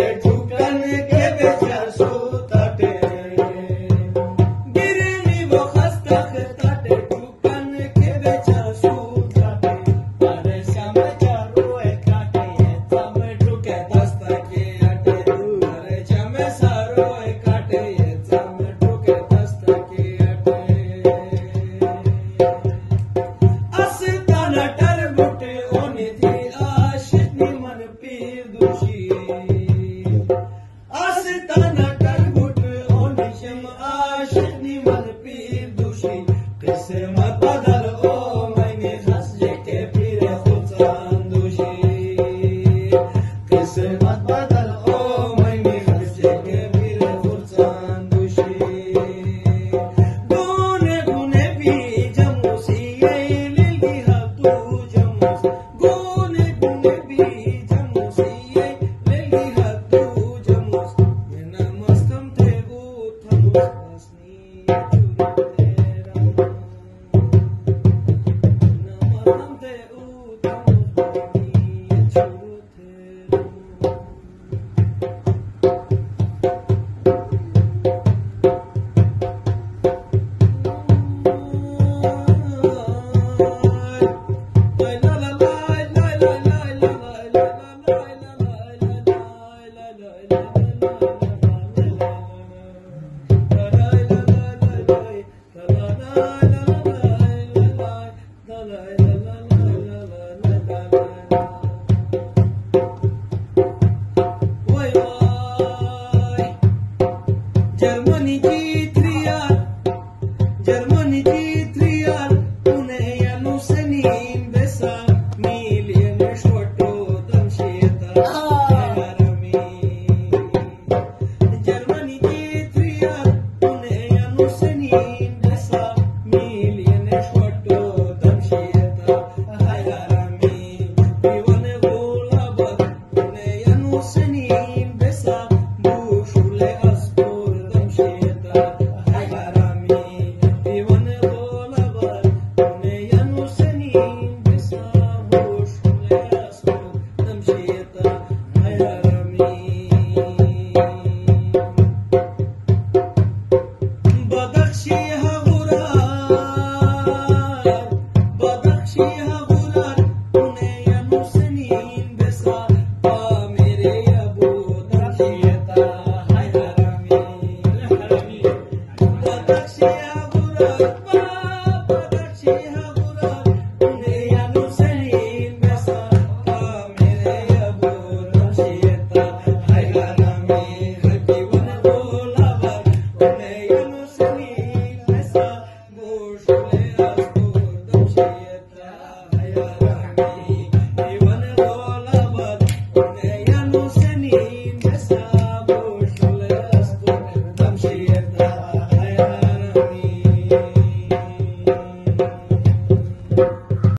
Yeah. I'm Bye-bye. Yeah.